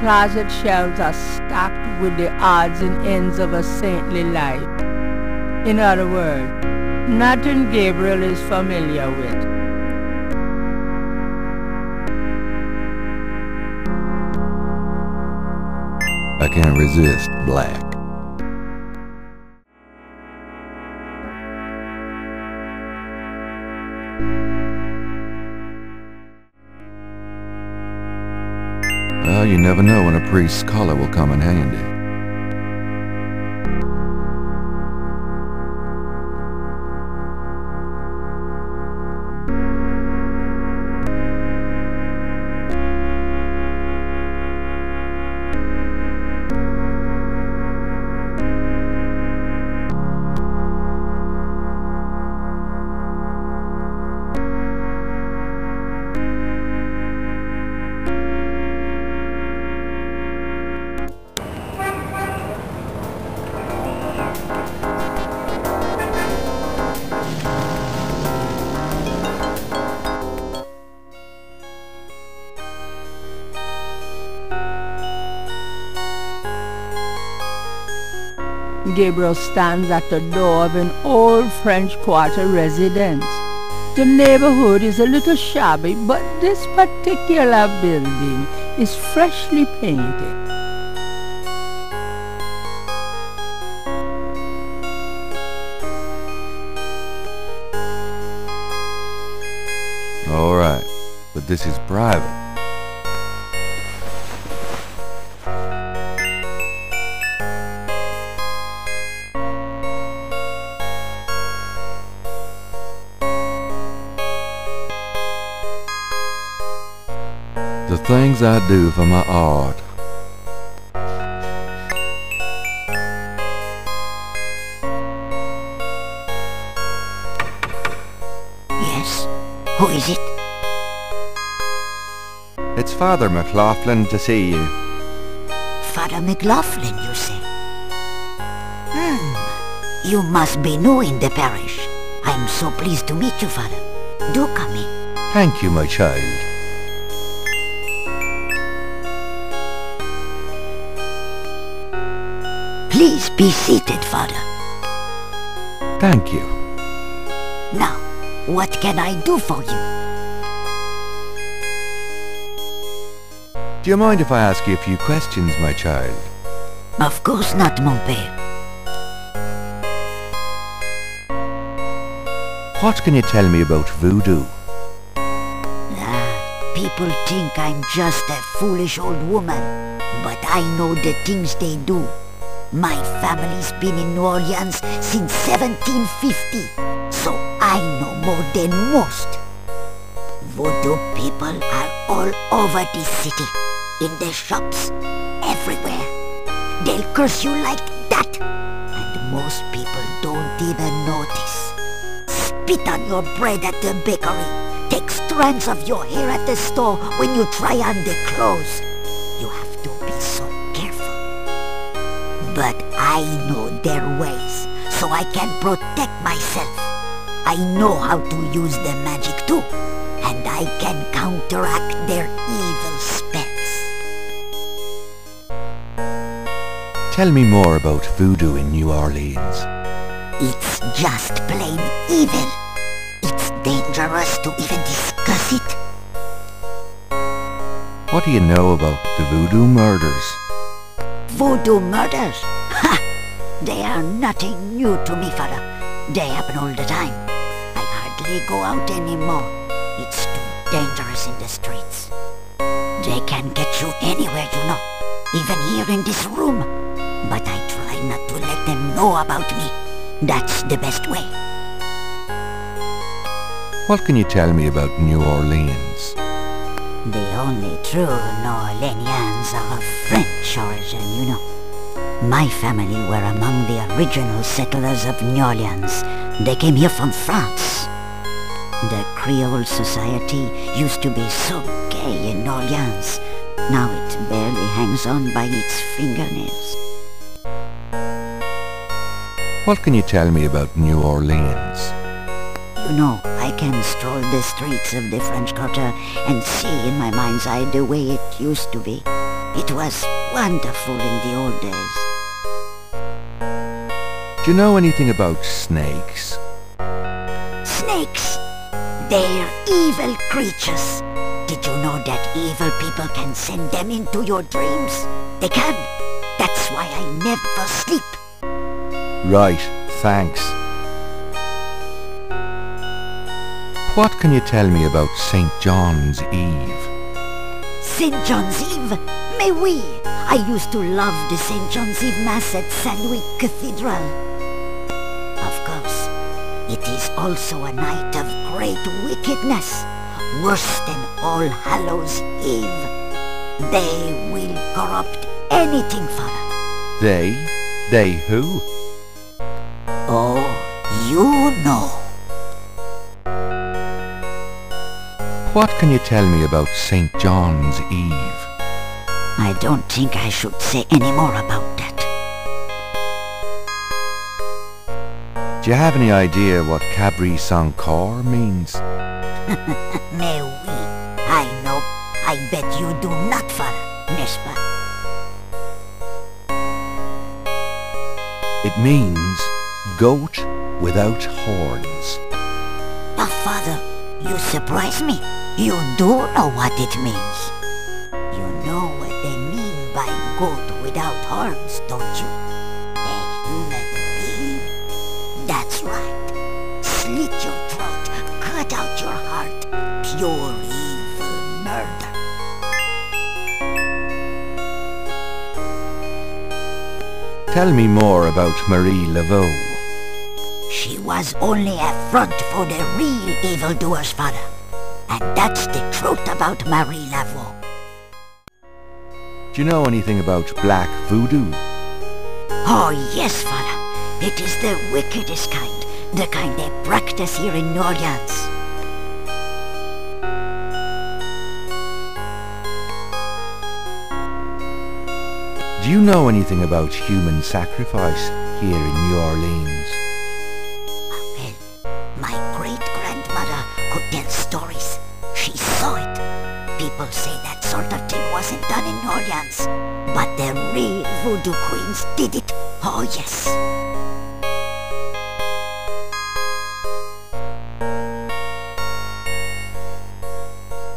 Closet shelves are stocked with the odds and ends of a saintly life. In other words, nothing Gabriel is familiar with. I can't resist black. Well, you never know when a priest's collar will come in handy. Gabriel stands at the door of an old French Quarter residence. The neighborhood is a little shabby, but this particular building is freshly painted. All right, but this is private. Things I do for my art. Yes? Who is it? It's Father McLaughlin to see you. Father McLaughlin, you say? Hmm. You must be new in the parish. I'm so pleased to meet you, Father. Do come in. Thank you, my child. Please be seated, Father. Thank you. Now, what can I do for you? Do you mind if I ask you a few questions, my child? Of course not, mon père. What can you tell me about voodoo? Ah, people think I'm just a foolish old woman, but I know the things they do. My family's been in New Orleans since 1750, so I know more than most. Voodoo people are all over this city, in the shops, everywhere. They'll curse you like that, and most people don't even notice. Spit on your bread at the bakery, take strands of your hair at the store when you try on the clothes. I know their ways, so I can protect myself. I know how to use the magic too, and I can counteract their evil spells. Tell me more about voodoo in New Orleans. It's just plain evil. It's dangerous to even discuss it. What do you know about the voodoo murders? Voodoo murders? They are nothing new to me, father. They happen all the time. I hardly go out anymore. It's too dangerous in the streets. They can get you anywhere, you know. Even here in this room. But I try not to let them know about me. That's the best way. What can you tell me about New Orleans? The only true New Orleanians are of French origin, you know. My family were among the original settlers of New Orleans. They came here from France. The Creole society used to be so gay in New Orleans. Now it barely hangs on by its fingernails. What can you tell me about New Orleans? You know, I can stroll the streets of the French Quarter and see in my mind's eye the way it used to be. It was wonderful in the old days. Do you know anything about snakes? Snakes! They're evil creatures. Did you know that evil people can send them into your dreams? They can. That's why I never sleep. Right, thanks. What can you tell me about St. John's Eve? St. John's Eve? Mais oui! I used to love the St. John's Eve Mass at St. Louis Cathedral. It is also a night of great wickedness, worse than All Hallows Eve. They will corrupt anything, Father. They? They who? Oh, you know. What can you tell me about St. John's Eve? I don't think I should say any more about Do you have any idea what Cabrit Sans Cor means? Mais oui, I know. I bet you do not, Father, n'est-ce pas? It means goat without horns. But Father, you surprise me. You do know what it means. You know what they mean by goat without horns, don't you? Tell me more about Marie Laveau. She was only a front for the real evildoers, Father. And that's the truth about Marie Laveau. Do you know anything about black voodoo? Oh, yes, Father. It is the wickedest kind. The kind they practice here in New Do you know anything about human sacrifice here in New Orleans? Well, my great-grandmother could tell stories. She saw it. People say that sort of thing wasn't done in New Orleans. But the real voodoo queens did it. Oh, yes.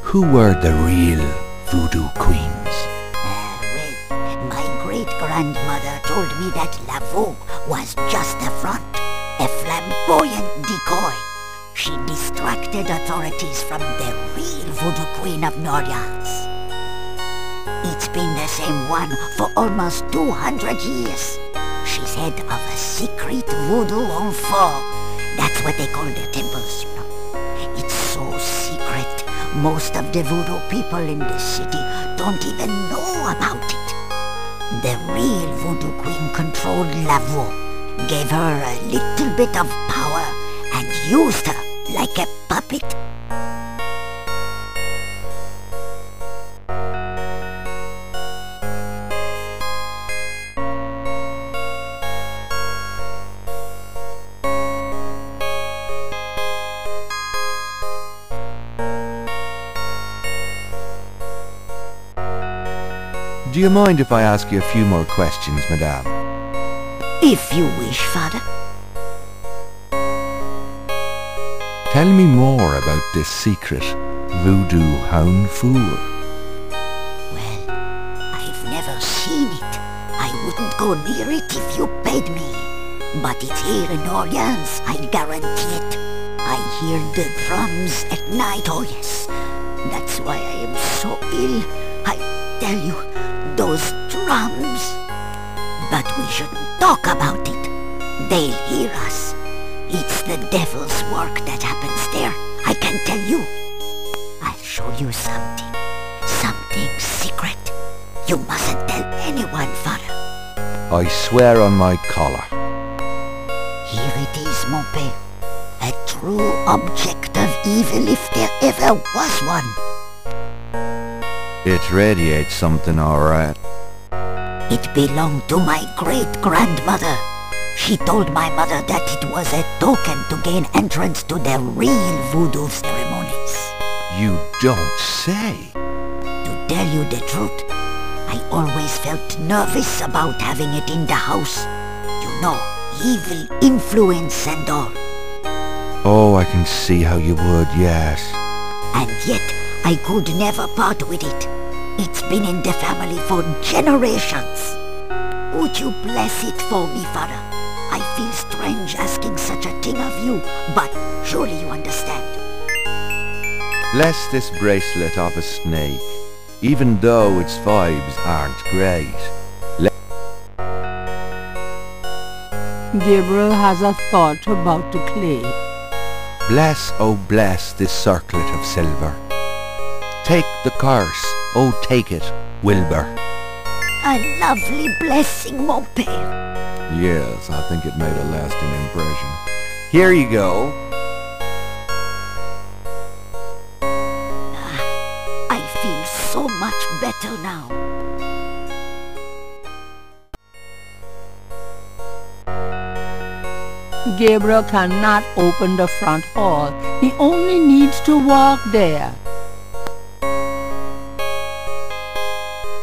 Who were the real voodoo queens? Great-grandmother told me that Laveau was just a front, a flamboyant decoy. She distracted authorities from the real voodoo queen of New Orleans. It's been the same one for almost 200 years. She's head of a secret voodoo hounfour. That's what they call their temples, you know. It's so secret. Most of the voodoo people in the city don't even know about. The real voodoo queen controlled Laveau, gave her a little bit of power, and used her like a puppet. Do you mind if I ask you a few more questions, madame? If you wish, Father. Tell me more about this secret voodoo hounfour. Well, I've never seen it. I wouldn't go near it if you paid me. But it's here in Orleans, I guarantee it. I hear the drums at night, oh yes. That's why I am so ill. I tell you, those drums. But we shouldn't talk about it. They'll hear us. It's the devil's work that happens there. I can tell you. I'll show you something. Something secret. You mustn't tell anyone, Father. I swear on my collar. Here it is, mon père. A true object of evil if there ever was one. It radiates something, alright. It belonged to my great-grandmother. She told my mother that it was a token to gain entrance to the real voodoo ceremonies. You don't say. To tell you the truth, I always felt nervous about having it in the house. You know, evil influence and all. Oh, I can see how you would, yes. And yet, I could never part with it. It's been in the family for generations. Would you bless it for me, Father? I feel strange asking such a thing of you, but surely you understand. Bless this bracelet of a snake, even though its vibes aren't great. Gabriel has a thought about the clay. Bless, oh bless, this circlet of silver. Take the curse, oh take it, Wilbur. A lovely blessing, mon père. Yes, I think it made a lasting impression. Here you go. Ah, I feel so much better now. Gabriel cannot open the front hall. He only needs to walk there.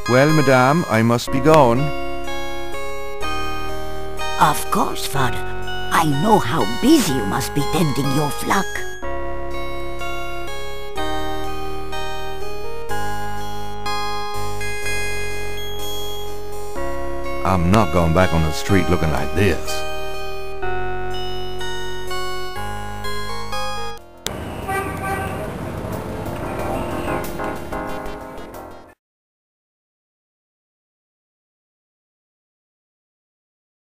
Well, madame, I must be gone. Of course, Father. I know how busy you must be tending your flock. I'm not going back on the street looking like this.